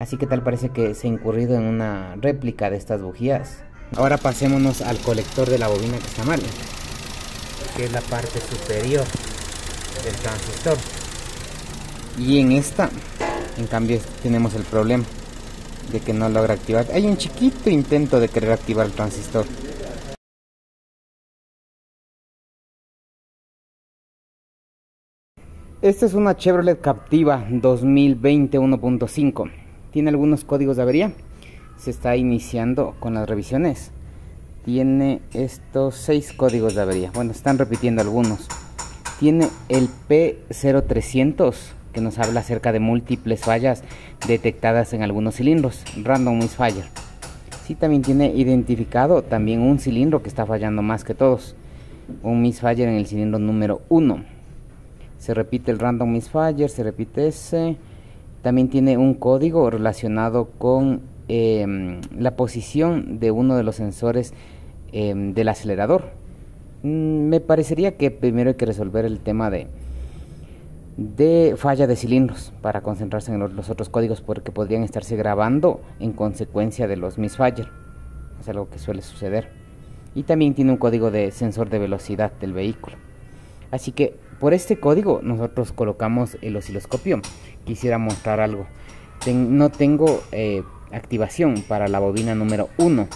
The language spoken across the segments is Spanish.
Así que tal parece que se ha incurrido en una réplica de estas bujías. Ahora pasémonos al colector de la bobina que está mal, que es la parte superior del transistor. Y en esta, en cambio, tenemos el problema de que no logra activar. Hay un chiquito intento de querer activar el transistor. Esta es una Chevrolet Captiva 2020 1.5 tiene algunos códigos de avería. Se está iniciando con las revisiones. Tiene estos seis códigos de avería. Bueno, están repitiendo algunos. Tiene el P0300 que nos habla acerca de múltiples fallas detectadas en algunos cilindros. Random misfire. Sí, también tiene identificado también un cilindro que está fallando más que todos. Un misfire en el cilindro número 1. Se repite el random misfire, se repite ese también tiene un código relacionado con em, la posición de uno de los sensores em, del acelerador. Mm, me parecería que primero hay que resolver el tema de, de falla de cilindros para concentrarse en los, otros códigos porque podrían estarse grabando en consecuencia de los misfire. Es algo que suele suceder. Y también tiene un código de sensor de velocidad del vehículo. Así que por este código nosotros colocamos el osciloscopio. Quisiera mostrar algo. no tengo eh, activación para la bobina número 1.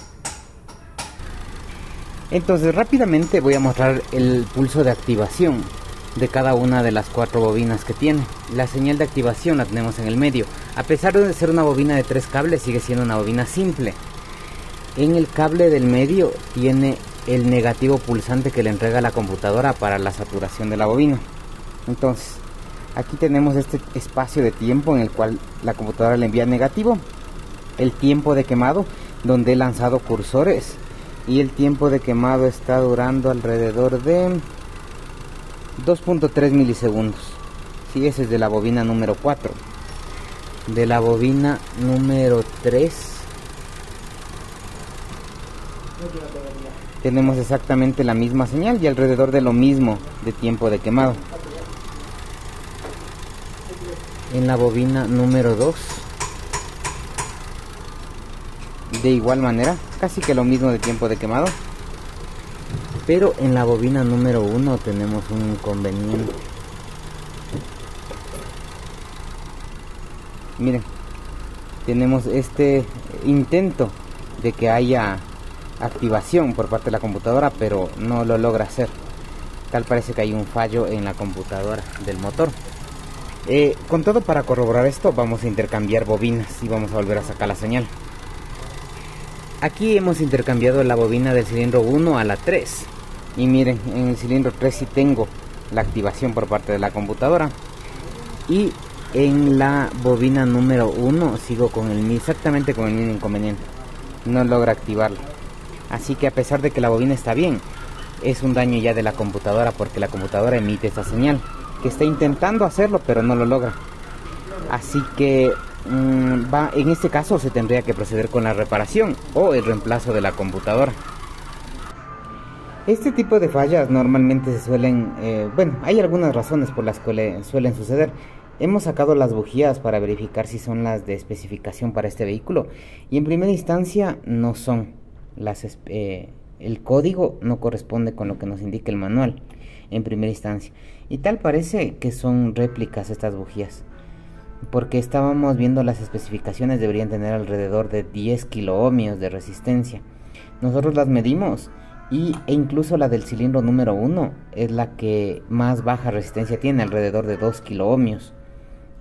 Entonces rápidamente voy a mostrar el pulso de activación de cada una de las cuatro bobinas que tiene. La señal de activación la tenemos en el medio. A pesar de ser una bobina de tres cables, sigue siendo una bobina simple. En el cable del medio tiene el negativo pulsante que le entrega la computadora para la saturación de la bobina. Entonces, aquí tenemos este espacio de tiempo en el cual la computadora le envía negativo, el tiempo de quemado donde he lanzado cursores y el tiempo de quemado está durando alrededor de 2.3 milisegundos. Si ese es de la bobina número 4. De la bobina número 3 tenemos exactamente la misma señal y alrededor de lo mismo de tiempo de quemado. En la bobina número 2, de igual manera, casi que lo mismo de tiempo de quemado. Pero en la bobina número 1 tenemos un inconveniente. Miren, tenemos este intento de que haya activación por parte de la computadora, pero no lo logra hacer. Tal parece que hay un fallo en la computadora del motor. Eh, con todo para corroborar esto vamos a intercambiar bobinas y vamos a volver a sacar la señal. Aquí hemos intercambiado la bobina del cilindro 1 a la 3. Y miren, en el cilindro 3 sí tengo la activación por parte de la computadora. Y en la bobina número 1 sigo con el exactamente con el mismo inconveniente. No logra activarlo. Así que a pesar de que la bobina está bien, es un daño ya de la computadora porque la computadora emite esta señal. Que está intentando hacerlo pero no lo logra. Así que mm, va, en este caso se tendría que proceder con la reparación o el reemplazo de la computadora. Este tipo de fallas normalmente se suelen, eh, bueno, hay algunas razones por las que suelen suceder. Hemos sacado las bujías para verificar si son las de especificación para este vehículo y en primera instancia no son eh, el código no corresponde con lo que nos indica el manual en primera instancia. Y tal parece que son réplicas estas bujías. Porque estábamos viendo las especificaciones deberían tener alrededor de 10 kiloohmios de resistencia. Nosotros las medimos y, e incluso la del cilindro número 1 es la que más baja resistencia tiene, alrededor de 2 kiloohmios.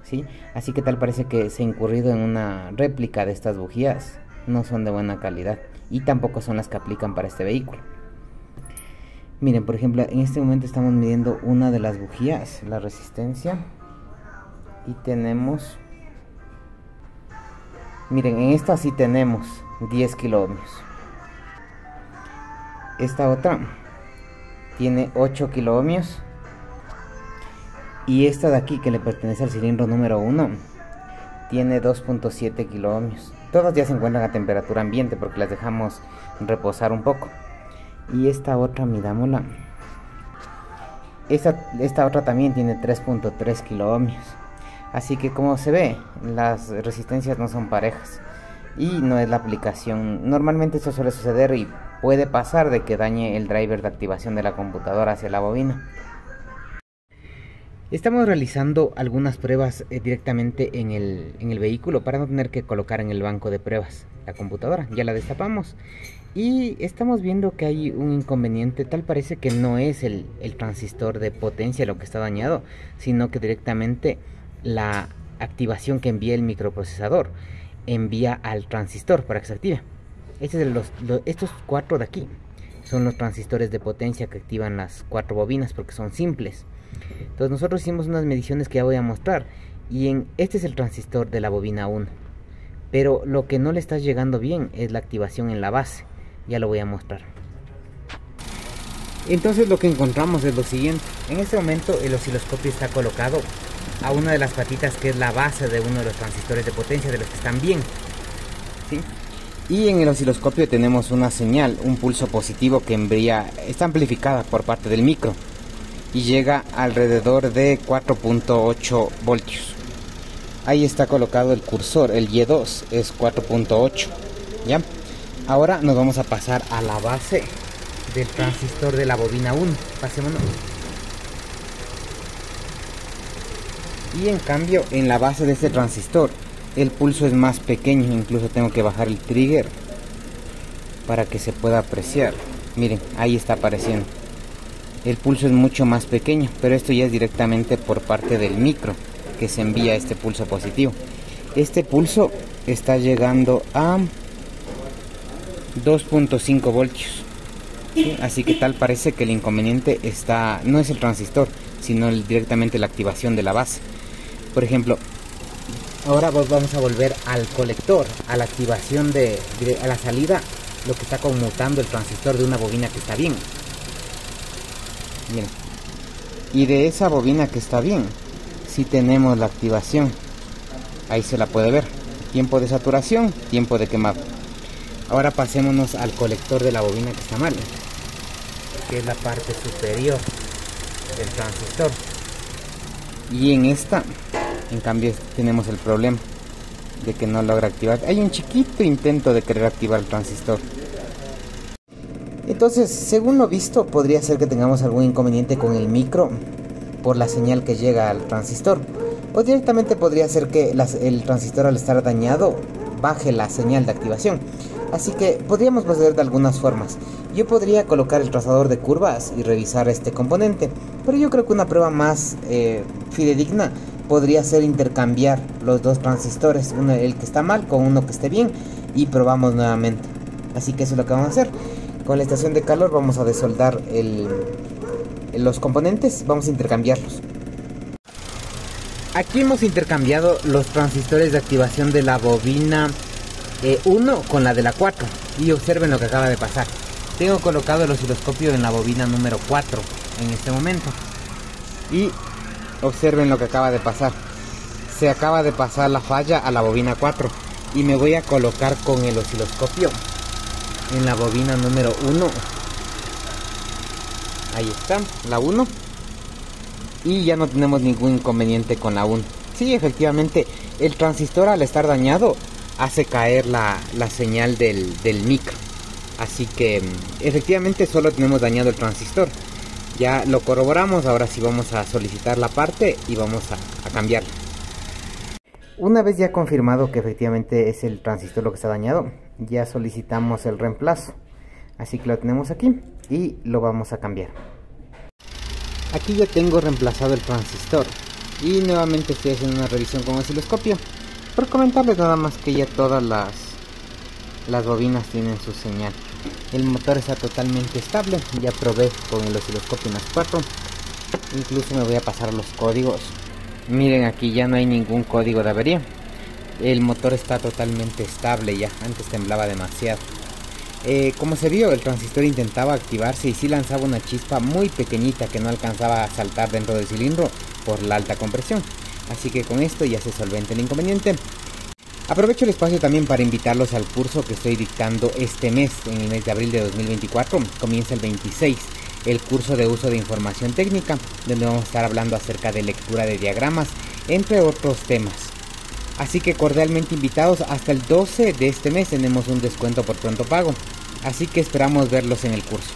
¿sí? Así que tal parece que se ha incurrido en una réplica de estas bujías. No son de buena calidad y tampoco son las que aplican para este vehículo. Miren, por ejemplo, en este momento estamos midiendo una de las bujías, la resistencia, y tenemos, miren, en esta sí tenemos 10 kiloohmios. Esta otra tiene 8 kiloohmios. Y esta de aquí, que le pertenece al cilindro número 1, tiene 2.7 kiloohmios. Todas ya se encuentran a temperatura ambiente porque las dejamos reposar un poco. Y esta otra, mirámosla. Esta, esta otra también tiene 3.3 kiloohmios. Así que como se ve, las resistencias no son parejas y no es la aplicación. Normalmente esto suele suceder y puede pasar de que dañe el driver de activación de la computadora hacia la bobina. Estamos realizando algunas pruebas eh, directamente en el, en el, vehículo para no tener que colocar en el banco de pruebas la computadora. Ya la destapamos y estamos viendo que hay un inconveniente. Tal parece que no es el, el transistor de potencia lo que está dañado, sino que directamente la activación que envía el microprocesador envía al transistor para que se active. Estos cuatro de aquí son los transistores de potencia que activan las cuatro bobinas porque son simples. Entonces nosotros hicimos unas mediciones que ya voy a mostrar y en este es el transistor de la bobina 1. Pero lo que no le está llegando bien es la activación en la base. Ya lo voy a mostrar. Entonces lo que encontramos es lo siguiente. En este momento el osciloscopio está colocado a una de las patitas que es la base de uno de los transistores de potencia de los que están bien. Y en el osciloscopio tenemos una señal, un pulso positivo que envía, está amplificada por parte del micro y llega alrededor de 4.8 voltios. Ahí está colocado el cursor, el Y2 es 4.8. ¿Ya? Ahora nos vamos a pasar a la base del transistor de la bobina 1. Pasémonos. Y en cambio en la base de este transistor el pulso es más pequeño, incluso tengo que bajar el trigger para que se pueda apreciar. Miren, ahí está apareciendo el pulso es mucho más pequeño, pero esto ya es directamente por parte del micro que se envía este pulso positivo. Este pulso está llegando a 2.5 voltios. Así que tal parece que el inconveniente está no es el transistor, sino directamente la activación de la base. Por ejemplo, ahora vamos a volver al colector, a la activación de, a la salida, lo que está conmutando el transistor de una bobina que está bien. Y de esa bobina que está bien, si tenemos la activación. Ahí se la puede ver. Tiempo de saturación, tiempo de quemado. Ahora pasémonos al colector de la bobina que está mal. Que es la parte superior del transistor. Y en esta, en cambio, tenemos el problema de que no logra activar. Hay un chiquito intento de querer activar el transistor. Entonces, según lo visto, podría ser que tengamos algún inconveniente con el micro por la señal que llega al transistor. O directamente podría ser que el transistor al estar dañado baje la señal de activación. Así que podríamos proceder de algunas formas. Yo podría colocar el trazador de curvas y revisar este componente, pero yo creo que una prueba más eh, fidedigna podría ser intercambiar los dos transistores, uno el que está mal con uno que esté bien y probamos nuevamente. Así que eso es lo que vamos a hacer. Con la estación de calor vamos a desoldar los componentes, vamos a intercambiarlos. Aquí hemos intercambiado los transistores de activación de la bobina 1 eh, con la de la 4 y observen lo que acaba de pasar. Tengo colocado el osciloscopio en la bobina número 4 en este momento. Y observen lo que acaba de pasar. Se acaba de pasar la falla a la bobina 4 y me voy a colocar con el osciloscopio en la bobina número 1 ahí está la 1 y ya no tenemos ningún inconveniente con la 1 sí efectivamente el transistor al estar dañado hace caer la, señal del, micro así que mm, efectivamente solo tenemos dañado el transistor. Ya lo corroboramos ahora sí vamos a solicitar la parte y vamos a, a cambiarla. Una vez ya confirmado que efectivamente es el transistor lo que está dañado ya solicitamos el reemplazo. Así que lo tenemos aquí y lo vamos a cambiar. Aquí ya tengo reemplazado el transistor y nuevamente estoy haciendo una revisión con osciloscopio por comentarles nada más que ya todas las las bobinas tienen su señal el motor está totalmente estable ya probé con el osciloscopio unas 4 incluso me voy a pasar los códigos miren aquí ya no hay ningún código de avería el motor está totalmente estable ya, antes temblaba demasiado. Eh, como se vio, el transistor intentaba activarse y sí lanzaba una chispa muy pequeñita que no alcanzaba a saltar dentro del cilindro por la alta compresión. Así que con esto ya se solventa el inconveniente. Aprovecho el espacio también para invitarlos al curso que estoy dictando este mes, en el mes de abril de 2024. Comienza el 26, el curso de uso de información técnica, donde vamos a estar hablando acerca de lectura de diagramas entre otros temas. Así que cordialmente invitados hasta el 12 de este mes tenemos un descuento por pronto pago. Así que esperamos verlos en el curso.